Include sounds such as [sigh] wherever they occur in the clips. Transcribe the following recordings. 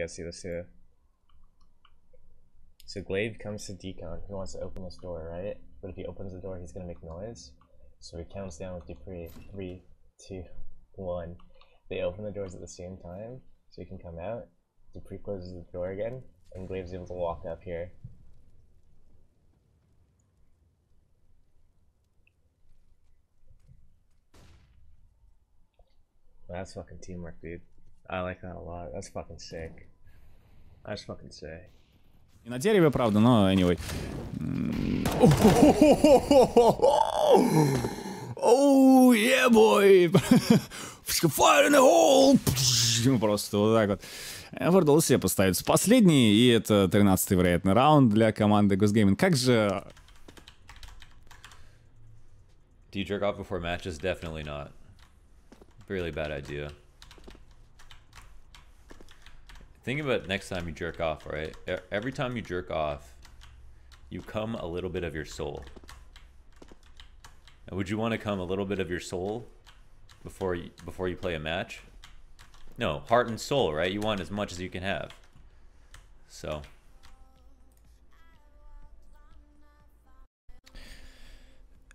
guys see this too. So Glaive comes to Decon. He wants to open this door, right? But if he opens the door, he's gonna make noise. So he counts down with dupreeh. Three, two, one. They open the doors at the same time, so he can come out. dupreeh closes the door again, and Glaive's able to walk up here. That's fucking teamwork, dude. I like that a lot. That's fucking sick. That's fucking sick. Не на дереве, правда, но anyway. Оу, yeah, boy! Fire in the hole! Ну, Просто вот так вот. Эвердол себе поставится последний, и это 13-й, вероятно, раунд для команды Ghost Как же... Do you jerk off before matches? Definitely not. Really bad idea. Think about next time you jerk off, right? Every time you jerk off, you come a little bit of your soul. And would you want to come a little bit of your soul before you, before you play a match? No, heart and soul, right? You want as much as you can have. So.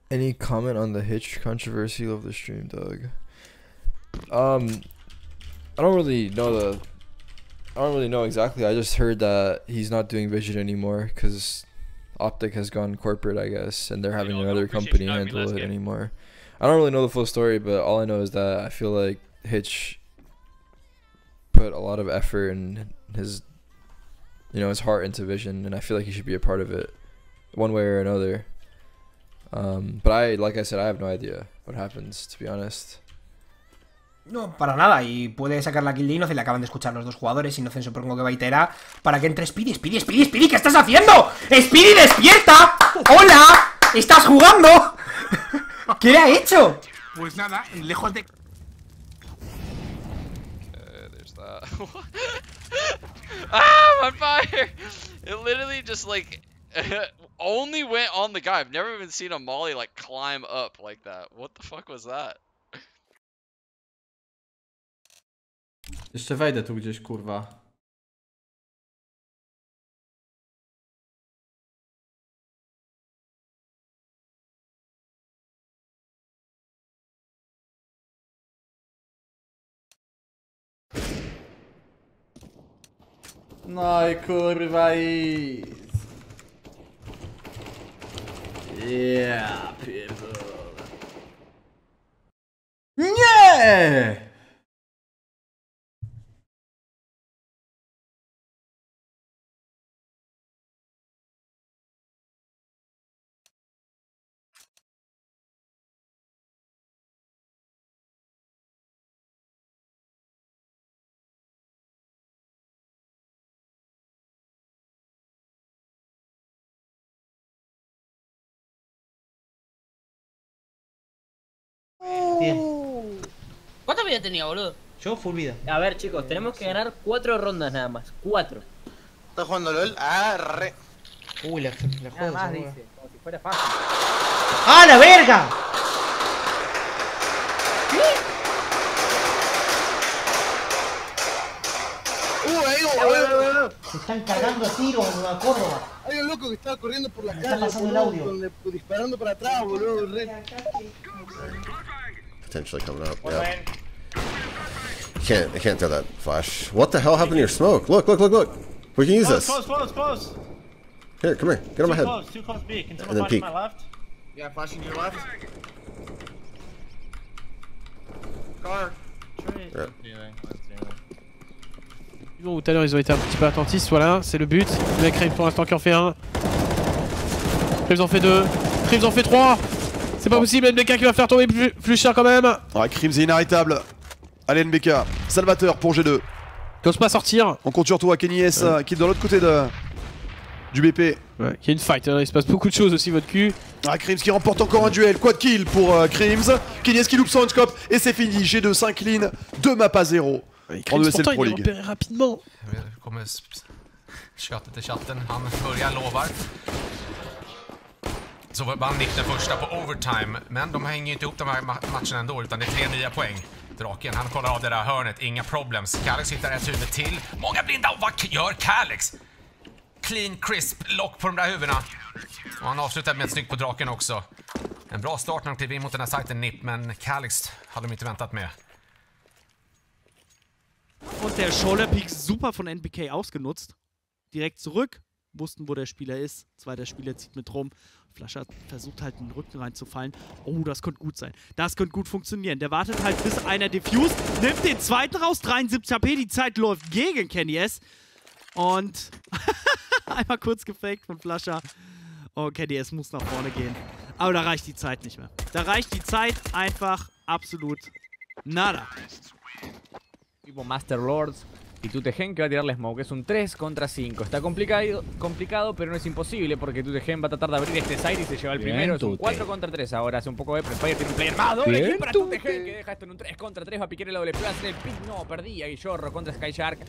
Any comment on the Hitch controversy of the stream, Doug? Um, I don't really know the I don't really know exactly. I just heard that he's not doing Vision anymore because Optic has gone corporate, I guess, and they're having another company handle it anymore. I don't really know the full story, but all I know is that I feel like Hitch put a lot of effort and his, you know, his heart into Vision, and I feel like he should be a part of it, one way or another. Um, but I, like I said, I have no idea what happens, to be honest. No, para nada. Y puede sacar la kill de Innocent. Le acaban de escuchar los dos jugadores. Innocent supongo que va a iterar para que entre Speedy. Speedy, Speedy, Speedy. ¿Qué estás haciendo? ¡Speedy, despierta! ¡Hola! ¿Estás jugando? [laughs] ¿Qué le ha hecho? Pues nada, lejos de... [laughs] ah, I'm on fire! It literally just like [laughs] only went on the guy. I've never even seen a molly like climb up like that. What the fuck was that? Jeszcze wejdę tu gdzieś, kurwa. No i kurwa i... Yeah, pierdolę. Nie! ¿Cuánta vida tenía, boludo? Yo full vida. A ver, chicos, tenemos que ganar cuatro rondas nada más. Cuatro. ¿Estás jugando LOL? Ah, re. Uy, la, la Nada más dice, como si fuera fácil. ¡Ah, la verga! ¡Uh, ahí, uh, Se están cargando tiros a Córdoba. Hay un loco que estaba corriendo por la calle, está pasando el audio. donde- disparando para atrás, boludo. Re. Potentially coming up. Can't, you can't throw that flash. What the hell happened to your smoke? Look, look, look, look. We can use Close, this. close, close, close. Here, come here. Get on my head. close, too close B. Can someone And then flash peek. my left? Yeah, flashing to your left. Car. Yeah. Bon, tout à l'heure ils ont été un petit peu attentifs, voilà, c'est le but. Le mec Crime pour l'instant qui en fait un. Crims en fait deux. Crims en fait trois. C'est pas possible, NBK qui va faire tomber plus, plus cher quand même. Ouais, Crims est inarrêtable. Allez, NBK. Salvateur pour G2. T'oses pas sortir. On compte sur toi, Kenny S, euh, qui est de l'autre côté de... du BP. Ouais, il y a une fight, hein, il se passe beaucoup de choses aussi, votre cul. Ah, Crims qui remporte encore un duel. Quad kill pour euh, Crims. Kenny S qui loupe son scope. Et c'est fini. G2 s'incline. 2 maps à 0. en Crims, ESL pourtant, Pro il repéré rapidement. Så vann Nick den första på overtime. Men de hänger ju inte ihop de här ma- matcherna ändå, utan det är tre nya poäng. Draken, han kollar av det där hörnet, inga problems. Kalix hittar ett huvud till. Många blinda, och vad gör Kalix? Clean crisp lock på de där huvudena. Och han avslutar med ett snyggt på draken också. En bra start när de klev in mot den här sajten NIP, men Kalix hade de inte väntat med. Und der Shoulder Peak super von NBK ausgenutzt. Direkt zurück, wussten, wo der Spieler ist. Zweiter Spieler zieht mit rum. Flascher versucht halt in den Rücken reinzufallen. Oh, das könnte gut sein. Das könnte gut funktionieren. Der wartet halt, bis einer diffused, nimmt den zweiten raus, 73 HP. Die Zeit läuft gegen Kenny S. Und [laughs] einmal kurz gefaked von Flascher. Oh, Kenny S muss nach vorne gehen. Aber da reicht die Zeit nicht mehr. Da reicht die Zeit einfach absolut nada. Tipo Master Lords y Tutegen que va a tirarle smoke. Es un 3 contra 5. Está complicado, complicado, pero no es imposible porque Tutegen va a tratar de abrir este side y se lleva el Bien, primero. Es un Tute. 4 contra 3. Ahora hace un poco de prefire. Tiene un player más. Doble Bien, para Tute. Tutegen que deja esto en un 3 contra 3. Va a piquear el doble play. el pick. No, perdí. Guillorro contra Skyshark.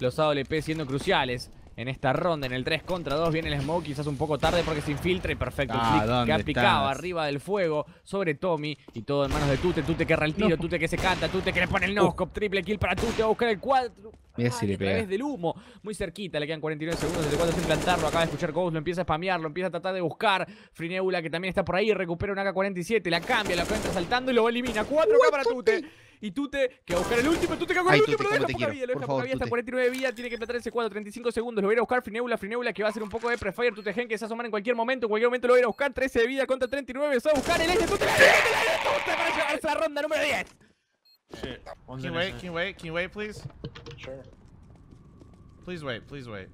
Los AWP siendo cruciales. En esta ronda, en el 3 contra 2, viene el smoke, quizás un poco tarde porque se infiltra y perfecto. El Ah, que ¿dónde ha picado estás? arriba del fuego sobre Tommy y todo en manos de Tute. Tute que erra el tiro, No. Tute que se canta, Tute que le pone el noscope, triple kill para Tute, va a buscar el 4. Mira si le a través pega. del humo, muy cerquita, le quedan 49 segundos, desde cuando sin plantarlo, acaba de escuchar Ghost, lo empieza a spamear, lo empieza a tratar de buscar. Frineula que también está por ahí, recupera una AK-47, la cambia, la entra saltando y lo elimina. 4K para Tute. Y Tute que va a buscar el último, Tute que va a buscar el Tute, último, lo deja te poca vida, lo Por deja poca vida, hasta Tute. 49 vida, tiene que plantar ese cuadro, 35 segundos, lo va a ir a buscar Frineula, Frineula que va a hacer un poco de prefire, Tute Gen que se va a asomar en cualquier momento, en cualquier momento lo va a ir a buscar, 13 de vida contra 39, se va a buscar el S, Tute, Tute para llevarse la ronda número 10. Shit. Can you wait? Can you wait? Can you wait, please? Sure. Please wait. Please wait.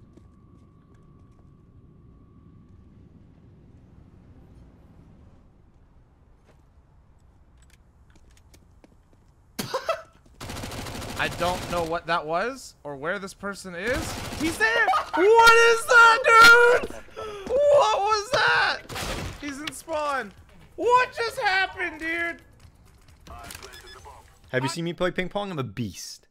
I don't know what that was or where this person is. He's there. What is that, dude? What was that? He's in spawn. What just happened, dude? Have you seen me play ping pong? I'm a beast.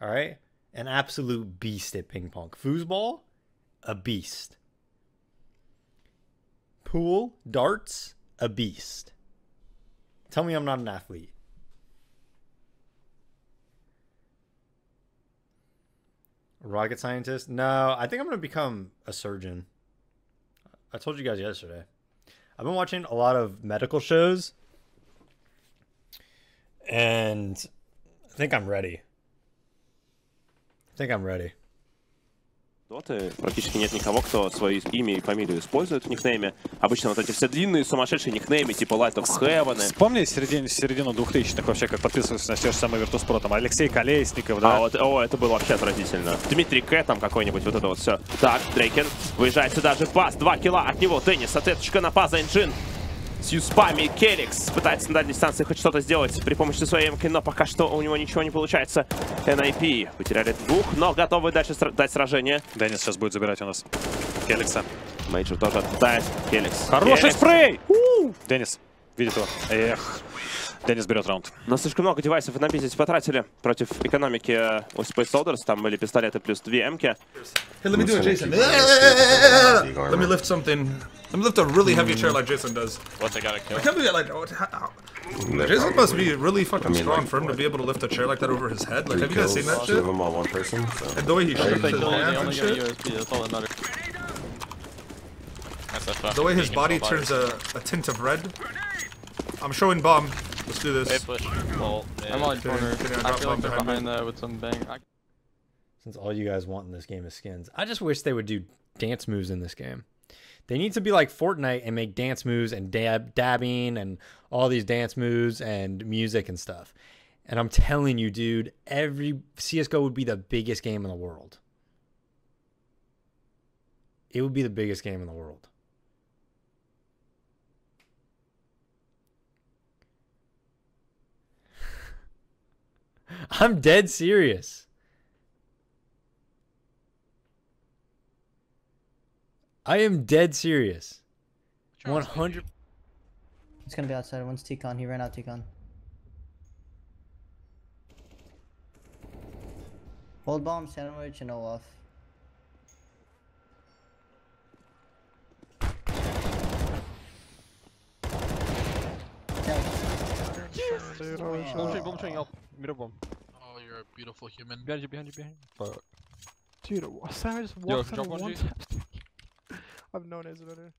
All right? An absolute beast at ping pong. Foosball, a beast. Pool, darts, a beast. Tell me I'm not an athlete. Rocket scientist? No, I think I'm to become a surgeon. I told you guys yesterday. I've been watching a lot of medical shows and I think I'm ready. I think I'm ready. Доты практически нет никого, кто свое имя и фамилию использует в никнейме. Обычно вот эти все длинные сумасшедшие никнеймы, типа Light of Heaven. Вспомни середину, середину 2000-х вообще, как подписывался на те же самые Virtus.pro, там Алексей Колесников, да? А вот, о, это было вообще отвратительно. Дмитрий К. там какой-нибудь, вот это вот все. Так, Дрейкен выезжает сюда же пас, два килла от него, Деннис, ответочка на паза Энджин. С юспами Келикс пытается на дальней дистанции хоть что-то сделать при помощи своей МК, но пока что у него ничего не получается. NIP потеряли двух, но готовы дальше сра- дать сражение. Деннис сейчас будет забирать у нас Келикса. Мейджор тоже отпадает. Келикс. Хороший Келикс. спрей! Деннис, видит его. Эх, Деннис берет раунд. Но слишком много девайсов на бизнесе потратили против экономики э, у Space Soldiers. Там были пистолеты плюс две эмки. Hey, let me do it, Jason. Let me lift something. Let me lift a really heavy chair like Jason does. What they gotta kill? I can't believe that. Like, what, how, Jason must be really fucking I mean, strong like- for him to be able to lift a chair like that over his head. Like, Three have you guys kills, seen that two shit? of them on one person. So. And the way he Right. shakes his hands and shit. The way his body turns a, a tint of red. I'm showing bomb. Let's do this. I'm on Can- corner. can I feel like they're behind me? behind that with some bang. I Since all you guys want in this game is skins, I just wish they would do dance moves in this game. They need to be like Fortnite and make dance moves and dab dabbing and all these dance moves and music and stuff. And I'm telling you, dude, every CS:GO would be the biggest game in the world. It would be the biggest game in the world. [laughs] I'm dead serious. I am dead serious. One hundred. It's gonna be outside. One's Tikon. He ran out Tikon. Hold bomb, sandwich, and Olaf. Dude, I was, I train, bomb train, up. Middle bomb. Oh, you're a beautiful human. Behind you, behind you, behind you. Fuck. Dude, Sam just Yo, walked drop on one, one tap. [laughs] I've known as better.